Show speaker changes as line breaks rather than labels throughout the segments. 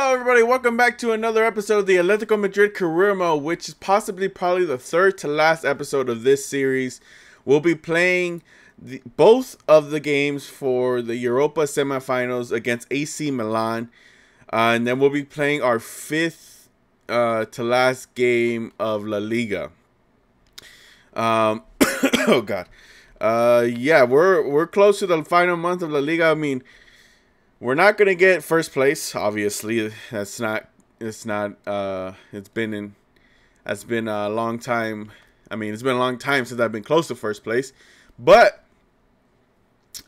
Hello everybody, welcome back to another episode of the Atletico Madrid Career Mode, which is possibly probably the third to last episode of this series. We'll be playing the, both of the games for the Europa semifinals against AC Milan. Uh, and then we'll be playing our fifth uh, to last game of La Liga. Um, oh god. Uh, yeah, we're we're close to the final month of La Liga. I mean, we're not gonna get first place, obviously. That's not. It's not. Uh, it's been in. That's been a long time. I mean, it's been a long time since I've been close to first place, but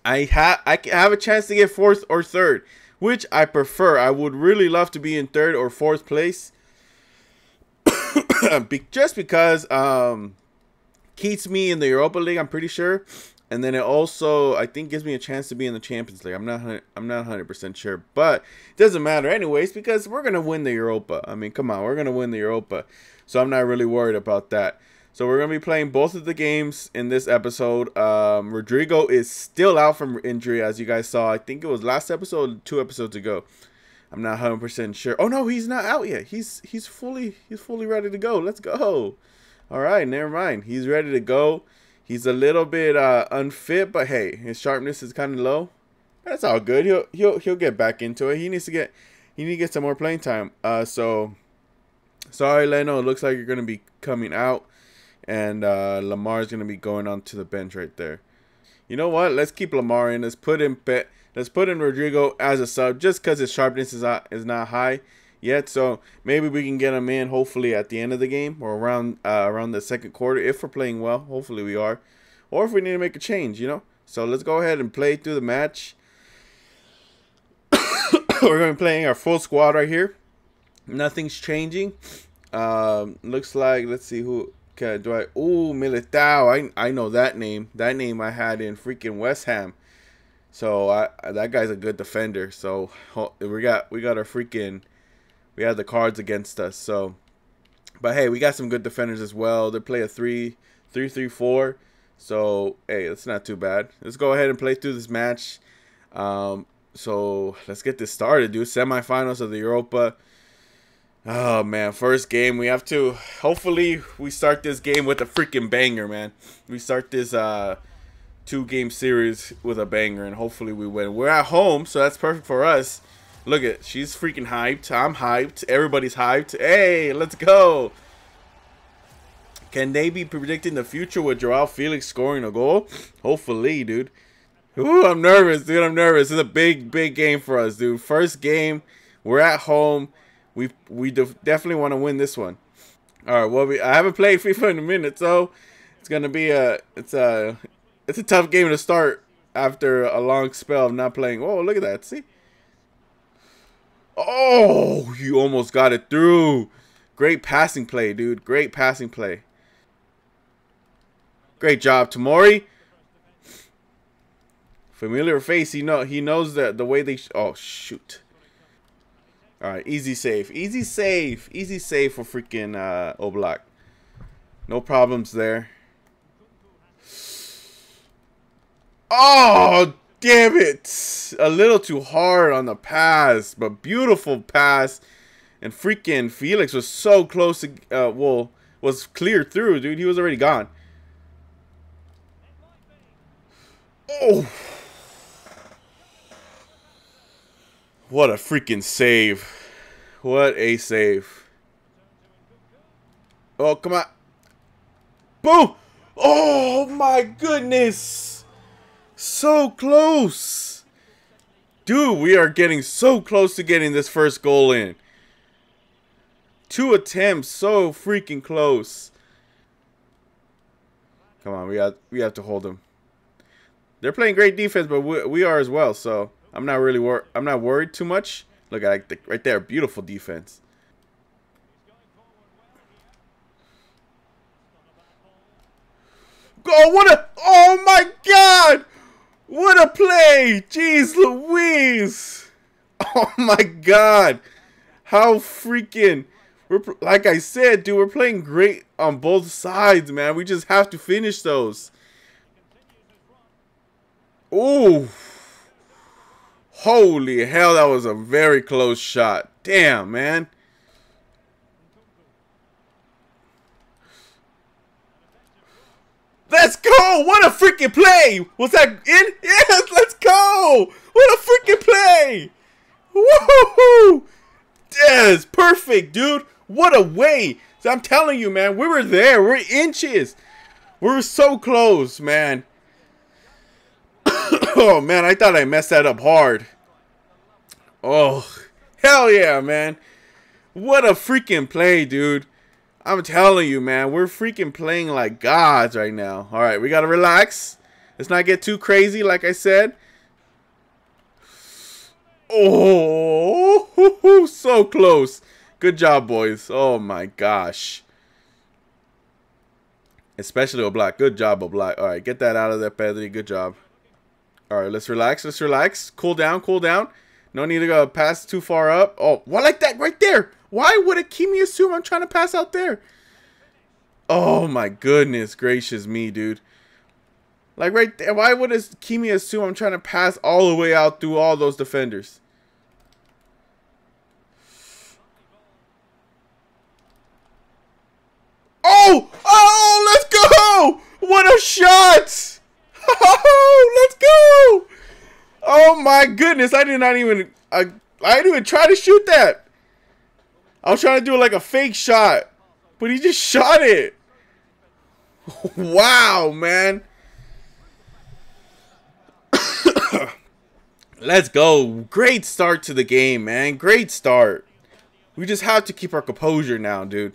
I have I can have a chance to get fourth or third, which I prefer. I would really love to be in third or fourth place, just because um, keeps me in the Europa League. I'm pretty sure, and then it also I think gives me a chance to be in the Champions League. I'm not I'm not 100 percent sure, but it doesn't matter anyways because we're gonna win the Europa. I mean, come on, we're gonna win the Europa, so I'm not really worried about that. So we're gonna be playing both of the games in this episode. Um, Rodrigo is still out from injury, as you guys saw. I think it was last episode, two episodes ago. I'm not 100 percent sure. Oh no, he's not out yet. He's he's fully he's fully ready to go. Let's go. All right, never mind. He's ready to go. He's a little bit uh, unfit, but hey, his sharpness is kind of low. That's all good. He'll he'll he'll get back into it. He needs to get he need to get some more playing time. Uh, so sorry, Leno. It looks like you're gonna be coming out, and uh, Lemar's gonna be going onto the bench right there. You know what? Let's keep Lemar in. Let's put in Pet. Let's put in Rodrigo as a sub, just because his sharpness is not is not high yet. So maybe we can get him in hopefully at the end of the game or around uh, around the second quarter if we're playing well. Hopefully we are, or if we need to make a change, you know. So let's go ahead and play through the match. we're going to be playing our full squad right here. Nothing's changing. Um, looks like let's see who can do I. Ooh, Militao. I I know that name. That name I had in freaking West Ham. So I that guy's a good defender. So we got we got our freaking we had the cards against us. So, but hey, we got some good defenders as well. They play a three, three, three, four. So hey, that's not too bad. Let's go ahead and play through this match. Um, so let's get this started, dude. Semifinals of the Europa. Oh man, first game we have to. Hopefully, we start this game with a freaking banger, man. We start this uh two game series with a banger, and hopefully we win. We're at home, so that's perfect for us. Look at she's freaking hyped. I'm hyped. Everybody's hyped. Hey, let's go. Can they be predicting the future with Joao Felix scoring a goal? Hopefully, dude. Ooh, I'm nervous, dude. I'm nervous. It's a big, big game for us, dude. First game. We're at home. We we definitely want to win this one. All right. Well, we, I haven't played FIFA in a minute, so it's gonna be a it's a it's a tough game to start after a long spell of not playing. Oh, look at that. See. Oh, you almost got it through. Great passing play, dude. Great passing play. Great job, Tomori. Familiar face. He know he knows that the way they. oh shoot. All right, easy save, easy save, easy save for freaking uh, Oblak. No problems there. Oh, damn it. A little too hard on the pass, but beautiful pass. And freaking Felix was so close to, uh, well, was cleared through, dude. He was already gone. Oh. What a freaking save. What a save. Oh, come on. Boom. Oh, my goodness. So close. Dude, we are getting so close to getting this first goal in. Two attempts, so freaking close. Come on, we got we have to hold them. They're playing great defense, but we, we are as well. So I'm not really wor I'm not worried too much. Look at the, right there, beautiful defense. Go! Oh, what a! Oh my God! What a play! Jeez Louise! Oh my god! How freaking... We're, like I said, dude, we're playing great on both sides, man. We just have to finish those. Ooh. Holy hell, that was a very close shot. damn, man. Let's go! What a freaking play! Was that in? Yes, let's go! What a freaking play! Woohoo! Yes, perfect, dude. What a way! I'm telling you, man, we were there. We're inches. We're so close, man. oh, man, I thought I messed that up hard. Oh, hell yeah, man. What a freaking play, dude. I'm telling you, man, we're freaking playing like gods right now. All right, we got to relax. Let's not get too crazy, like I said. Oh, so close. Good job, boys. Oh, my gosh. Especially Oblak. Good job, Oblak. All right, get that out of there, Pedri. Good job. All right, let's relax. Let's relax. Cool down, cool down. No need to go pass too far up. Oh, what like that right there? Why would Hakimi assume I'm trying to pass out there? Oh my goodness gracious me, dude. Like right there, why would Kimi assume I'm trying to pass all the way out through all those defenders? Oh! Oh, let's go! What a shot! Oh, let's go! Oh my goodness, I did not even I, I didn't even try to shoot that. I was trying to do like a fake shot, but he just shot it. wow, man. Let's go. Great start to the game, man. Great start. We just have to keep our composure now, dude.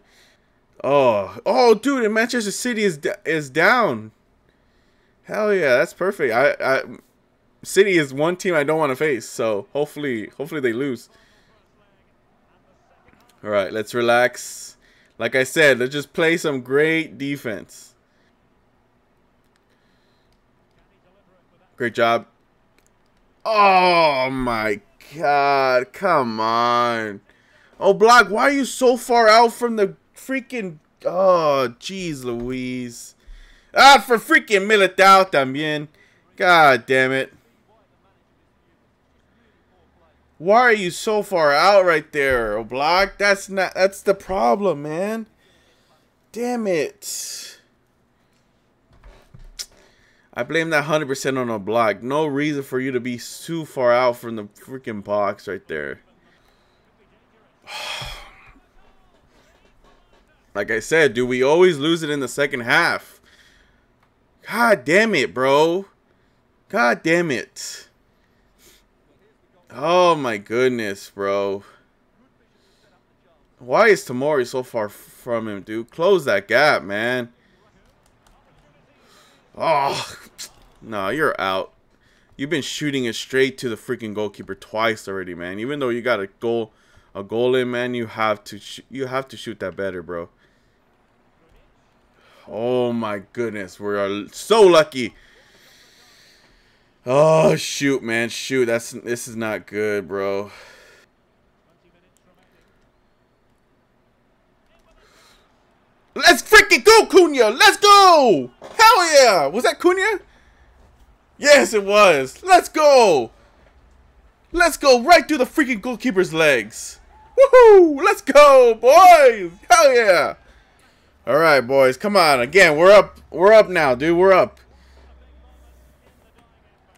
Oh, oh, dude, and Manchester City is is down. Hell yeah, that's perfect. I, I, City is one team I don't want to face, so hopefully, hopefully they lose. All right, let's relax. Like I said, let's just play some great defense. Great job. Oh my god, come on. Oh, Block, why are you so far out from the freaking... Oh, jeez Louise. Ah, for freaking Militao también. God damn it. Why are you so far out right there, Oblak? That's not that's the problem, man. Damn it. I blame that 100% on Oblak. No reason for you to be too far out from the freaking box right there. like I said, do we always lose it in the second half? God damn it, bro. God damn it. Oh my goodness, bro. Why is Tomori so far from him, dude? Close that gap, man. Ah, oh, no, you're out. You've been shooting it straight to the freaking goalkeeper twice already, man. Even though you got a goal, a goal in, man, you have to you have to shoot that better, bro. Oh my goodness, we are so lucky. Oh shoot, man, shoot. That's this is not good, bro. Let's freaking go, Cunha! Let's go! Hell yeah! Was that Cunha? Yes, it was. Let's go! Let's go right through the freaking goalkeeper's legs. Woohoo! Let's go, boys! Hell yeah! All right, boys. Come on. Again, we're up. We're up now, dude. We're up.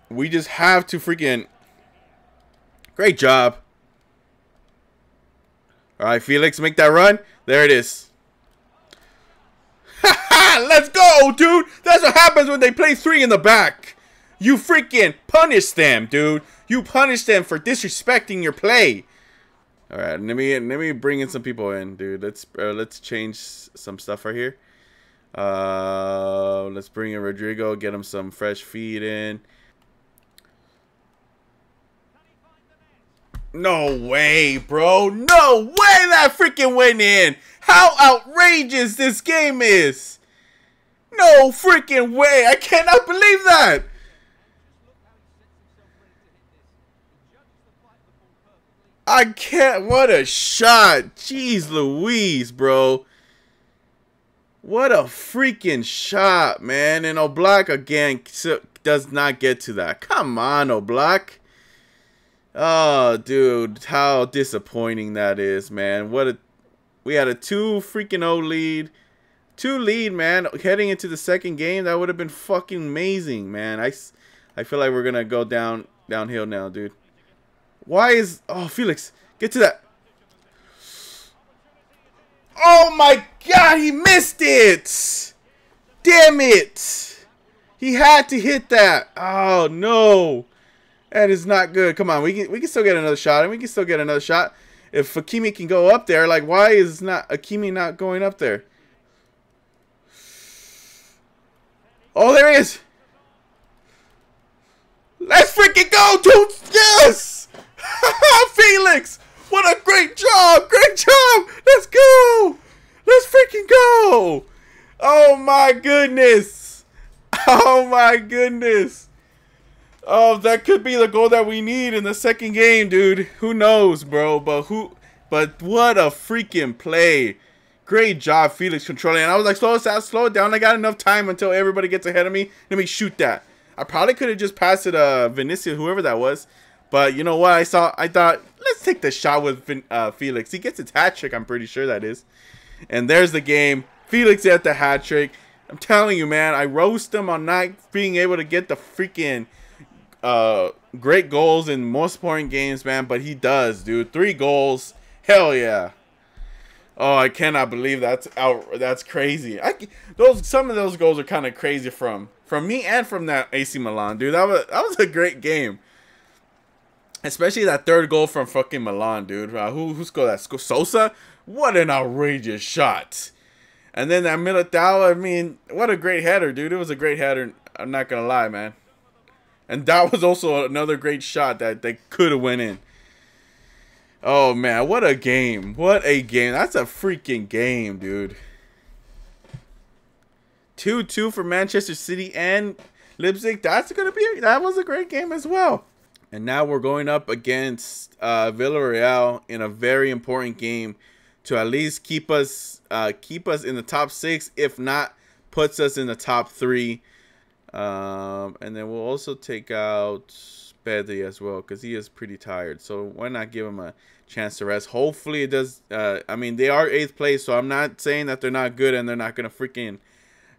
We just have to freaking... Great job. All right, Felix, make that run. There it is. Let's go, dude. That's what happens when they play three in the back. You freaking punish them, dude. You punish them for disrespecting your play. All right, let me let me bring in some people in, dude. Let's uh, let's change some stuff right here. Uh, let's bring in Rodrigo, get him some fresh feed in. No way, bro. No way that freaking went in. How outrageous this game is. No freaking way. I cannot believe that. I can't. What a shot. Jeez Louise, bro. What a freaking shot, man. And Oblak again does not get to that. Come on, Oblak. Oh, dude, how disappointing that is, man. What a we had a two freaking O lead. Two lead, man, heading into the second game. That would have been fucking amazing, man. I, I feel like we're going to go down downhill now, dude. Why is... Oh, Felix, get to that. Oh, my God, he missed it. Damn it. He had to hit that. Oh, no. That is not good. Come on, we can we can still get another shot, and we can still get another shot. If Hakimi can go up there, like why is not Hakimi not going up there? Oh, there he is. Let's freaking go, dude. Yes. Felix, what a great job. Great job. Let's go. Let's freaking go. Oh my goodness. Oh my goodness. That could be the goal that we need in the second game, dude. Who knows, bro? But who? But what a freaking play! Great job, Felix controlling. And I was like, slow it down, slow it down. I got enough time until everybody gets ahead of me. Let me shoot that. I probably could have just passed it uh Vinicius, whoever that was. But you know what? I saw. I thought, let's take the shot with Vin, uh, Felix. He gets his hat trick. I'm pretty sure that is. And there's the game. Felix at the hat trick. I'm telling you, man. I roast him on not being able to get the freaking uh, great goals in most important games, man. But he does, dude. Three goals. Hell yeah. Oh, I cannot believe that's out. That's crazy. I those some of those goals are kind of crazy from from me and from that AC Milan, dude. That was that was a great game. Especially that third goal from fucking Milan, dude. Uh, who who scored that? Sosa. What an outrageous shot. And then that Militao. I mean, what a great header, dude. It was a great header. I'm not gonna lie, man. And that was also another great shot that they could have went in. Oh man, what a game. What a game. That's a freaking game, dude. 2-2 for Manchester City and Leipzig. That's going to be that was a great game as well. And now we're going up against uh, Villarreal in a very important game to at least keep us uh, keep us in the top 6 if not puts us in the top 3 um, and then we'll also take out Pedri as well because he is pretty tired. So why not give him a chance to rest? Hopefully it does. Uh, I mean, they are eighth place, so I'm not saying that they're not good and they're not gonna freaking,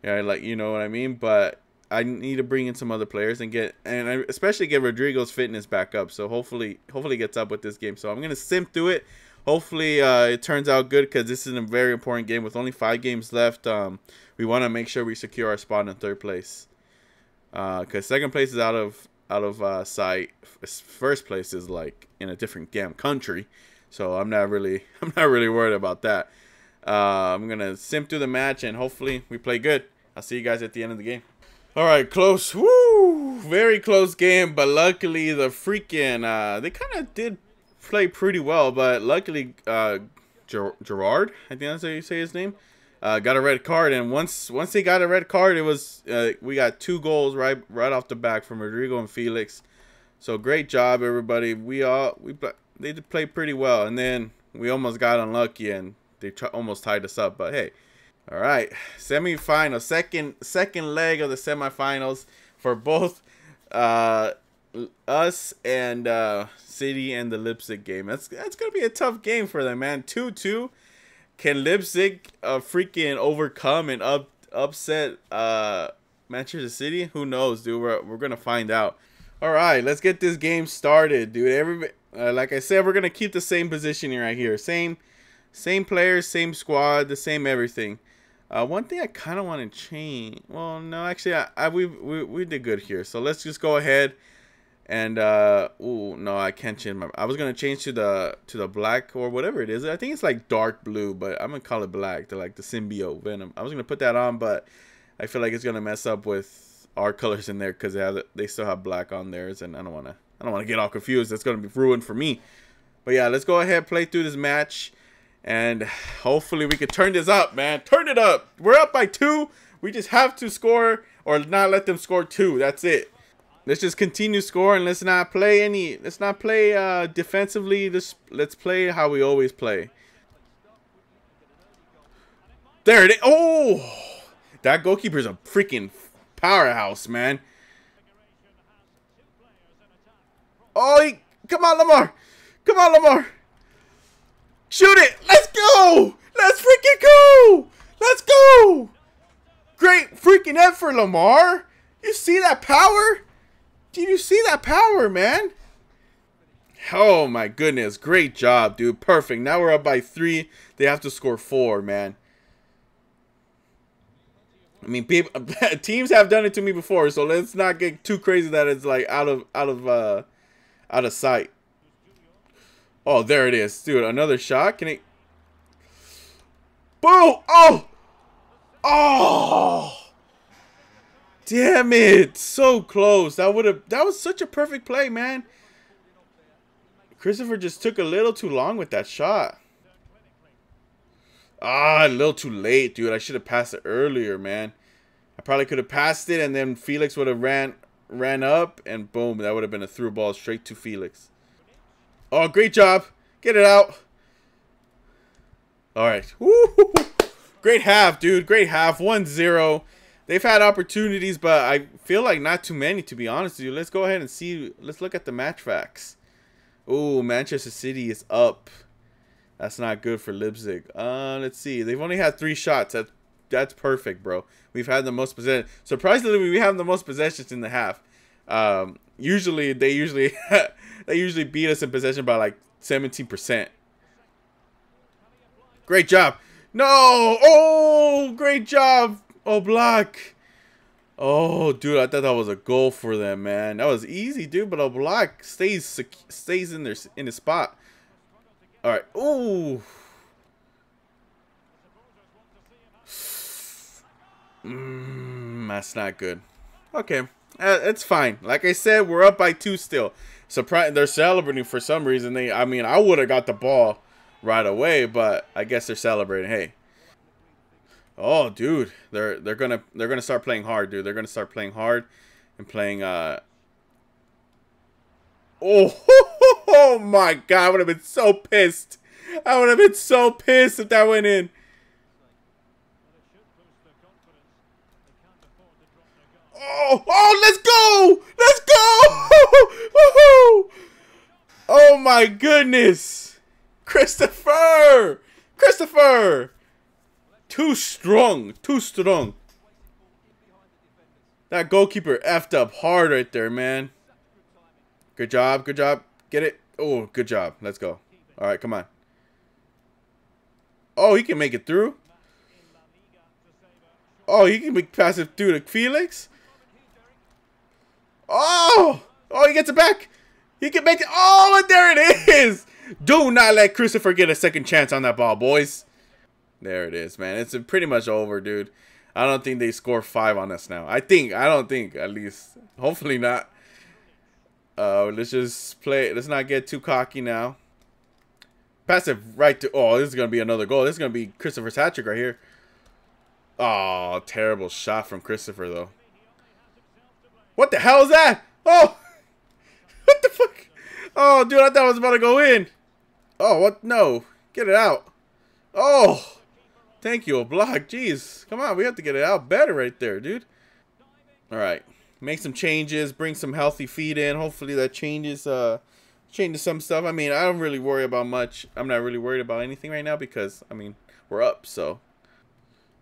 yeah, like you know what I mean. But I need to bring in some other players and get and I especially get Rodrigo's fitness back up. So hopefully, hopefully gets up with this game. So I'm gonna sim through it. Hopefully uh, it turns out good because this is a very important game with only five games left. Um, we want to make sure we secure our spot in third place because uh, second place is out of out of uh, sight. First place is like in a different damn country, so I'm not really I'm not really worried about that. Uh, I'm gonna sim through the match and hopefully we play good. I'll see you guys at the end of the game. All right, close. Woo! Very close game, but luckily the freaking uh, they kind of did play pretty well, but luckily uh, Ger Gerard, I think that's how you say his name uh, got a red card, and once once they got a red card, it was uh, we got two goals right right off the back from Rodrigo and Felix. So great job, everybody. We all we they did play pretty well, and then we almost got unlucky and they almost tied us up. But hey, all right, semifinal, second second leg of the semifinals for both uh, us and uh, City and the Leipzig game. That's that's gonna be a tough game for them, man. Two two. Can Leipzig uh, freaking overcome and up upset uh, Manchester City? Who knows, dude? We're, we're gonna find out. All right, let's get this game started, dude. Every uh, like I said, we're gonna keep the same positioning right here. Same, same players, same squad, the same everything. Uh, one thing I kind of want to change. Well, no, actually, I, I we, we we did good here. So let's just go ahead and uh oh no i can't change my i was gonna change to the to the black or whatever it is. I think it's like dark blue but i'm gonna call it black to like the symbiote venom. I was gonna put that on but i feel like it's gonna mess up with our colors in there because they have they still have black on theirs and i don't want to i don't want to get all confused. That's gonna be ruined for me. But yeah let's go ahead play through this match and hopefully we can turn this up man. Turn it up. We're up by two. We just have to score or not let them score two. That's it Let's just continue scoring. Let's not play any. Let's not play uh, defensively. Let's let's play how we always play. There it is. Oh, that goalkeeper's a freaking powerhouse, man. Oh, he Come on, Lemar. Come on, Lemar. Shoot it. Let's go. Let's freaking go. Let's go. Great freaking effort, Lemar. You see that power? Did you see that power, man? Oh my goodness. Great job, dude. Perfect. Now we're up by three. They have to score four, man. I mean, people, teams have done it to me before, so let's not get too crazy that it's like out of out of uh out of sight. Oh, there it is, dude. Another shot. Can it? Boom! Oh, oh! Damn it! So close. That would have. That was such a perfect play, man. Christopher just took a little too long with that shot. Ah, a little too late, dude. I should have passed it earlier, man. I probably could have passed it, and then Felix would have ran ran up, and boom, that would have been a through ball straight to Felix. Oh, great job. Get it out. All right. Woo! Great half, dude. Great half. 1-0. They've had opportunities, but I feel like not too many, to be honest with you. Let's go ahead and see. Let's look at the match facts. Oh, Manchester City is up. That's not good for Leipzig. Uh, let's see. They've only had three shots. That's that's perfect, bro. We've had the most possession. Surprisingly, we have the most possessions in the half. Um, usually they usually they usually beat us in possession by like 17%. Great job. No! Oh, great job. Oh, block. Oh, dude, I thought that was a goal for them, man. That was easy, dude, but Oblak stays stays in their in his spot. All right. Ooh. Mm, that's not good. Okay, uh, it's fine. Like I said, we're up by two still. Surprise! They're celebrating for some reason. They, I mean, I would have got the ball right away, but I guess they're celebrating. Hey. Oh, dude, they're they're gonna they're gonna start playing hard, dude. They're gonna start playing hard and playing. uh Oh, oh my god! I would have been so pissed. I would have been so pissed if that went in. Oh, oh, let's go! Let's go! oh my goodness! Christopher! Christopher! Too strong. Too strong. That goalkeeper effed up hard right there, man. Good job. Good job. Get it. Oh, good job. Let's go. All right, come on. Oh, he can make it through. Oh, he can make pass it through to Felix. Oh! Oh, he gets it back. He can make it. Oh, and there it is. Do not let Christopher get a second chance on that ball, boys. There it is, man. It's pretty much over, dude. I don't think they score five on us now. I think. I don't think, at least. Hopefully not. Uh, let's just play. Let's not get too cocky now. Pass it right to... Oh, this is going to be another goal. This is going to be Christopher's hat trick right here. Oh, terrible shot from Christopher, though. What the hell is that? Oh! What the fuck? Oh, dude, I thought I was about to go in. Oh, what? No. Get it out. Oh! Thank you, Oblak. Jeez. Come on, we have to get it out better right there, dude. Alright. Make some changes. Bring some healthy feet in. Hopefully that changes uh changes some stuff. I mean, I don't really worry about much. I'm not really worried about anything right now because, I mean, we're up, so.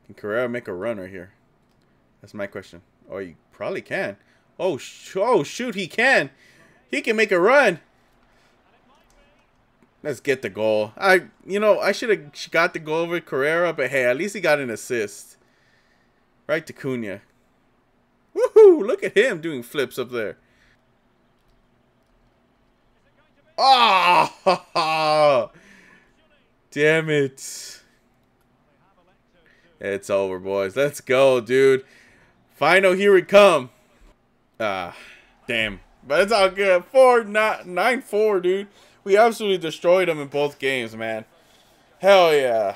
Can Carrera make a run right here? That's my question. Oh, he probably can. Oh, sh oh shoot, he can. He can make a run. Let's get the goal. I, you know, I should have got the goal over Carrera, but hey, at least he got an assist. Right to Cunha. Woohoo! Look at him doing flips up there. Ah! Oh, damn it. It's over, boys. Let's go, dude. Final, here we come. Ah, damn. But it's all good. Four, not nine, four, dude. We absolutely destroyed them in both games, man. Hell yeah.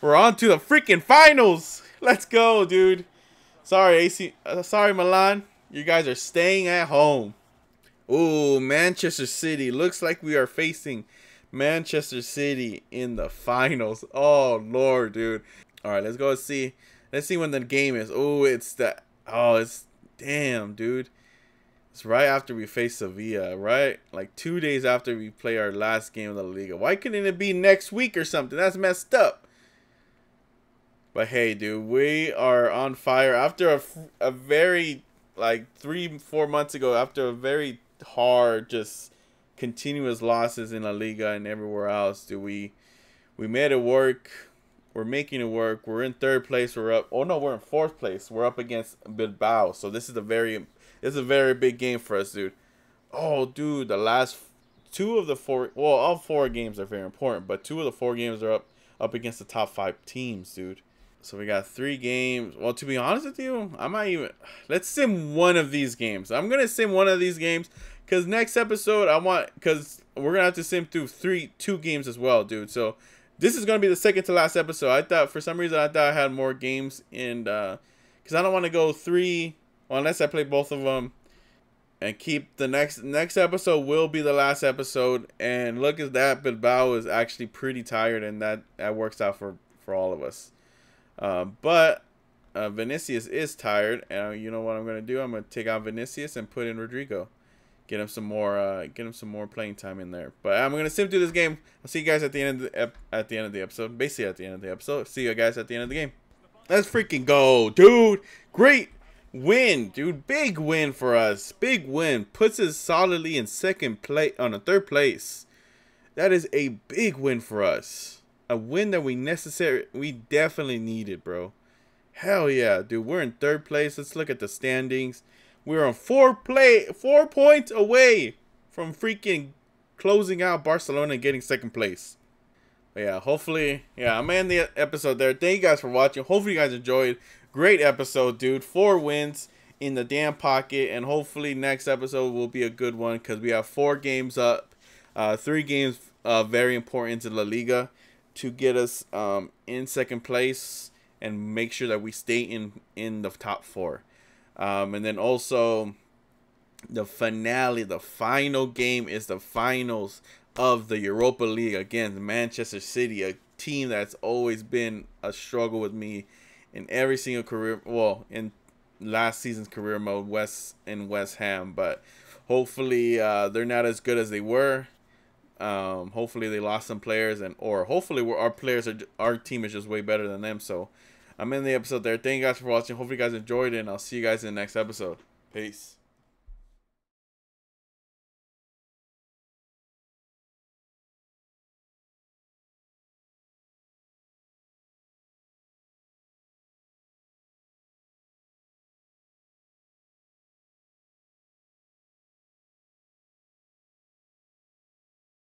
We're on to the freaking finals. Let's go, dude. Sorry, AC. Uh, sorry, Milan. You guys are staying at home. Ooh, Manchester City. Looks like we are facing Manchester City in the finals. Oh, Lord, dude. All right, let's go see. Let's see when the game is. Oh, it's the. Oh, it's. Damn, dude. It's right after we face Sevilla, right? Like two days after we play our last game of the Liga. Why couldn't it be next week or something? That's messed up. But hey, dude, we are on fire after a, a very like three four months ago. After a very hard, just continuous losses in La Liga and everywhere else, do we we made it work. We're making it work. We're in third place. We're up. Oh no, we're in fourth place. We're up against Bilbao. So this is a very, is a very big game for us, dude. Oh, dude, the last two of the four. Well, all four games are very important, but two of the four games are up up against the top five teams, dude. So we got three games. Well, to be honest with you, I might even let's sim one of these games. I'm gonna sim one of these games because next episode I want because we're gonna have to sim through three two games as well, dude. So this is gonna be the second to last episode. I thought for some reason I thought I had more games and uh, because I don't want to go three unless I play both of them and keep the next next episode will be the last episode. And look at that, Bilbao is actually pretty tired, and that that works out for for all of us. Uh, but uh, Vinicius is tired, and you know what I'm gonna do? I'm gonna take out Vinicius and put in Rodrigo get him some more, uh, get him some more playing time in there. But I'm gonna sim through this game. I'll see you guys at the end of the at the end of the episode. Basically at the end of the episode. See you guys at the end of the game. Let's freaking go, dude! Great win, dude! Big win for us. Big win puts us solidly in second place on a third place. That is a big win for us a win that we necessary we definitely needed, bro. Hell yeah, dude. We're in third place. Let's look at the standings. We're on four play four points away from freaking closing out Barcelona and getting second place. But yeah, hopefully, yeah, I'm in the episode there. Thank you guys for watching. Hopefully you guys enjoyed. Great episode, dude. Four wins in the damn pocket, and hopefully next episode will be a good one because we have four games up, uh, three games uh, very important to La Liga to get us um, in second place and make sure that we stay in in the top four. Um, and then also the finale, the final game is the finals of the Europa League against Manchester City, a team that's always been a struggle with me in every single career. Well, in last season's career mode, West in West Ham, but hopefully uh, they're not as good as they were. Um, hopefully they lost some players, and or hopefully our players are our team is just way better than them. So I'm in the episode there. Thank you guys for watching. Hopefully you guys enjoyed it, and I'll see you guys in the next episode. Peace.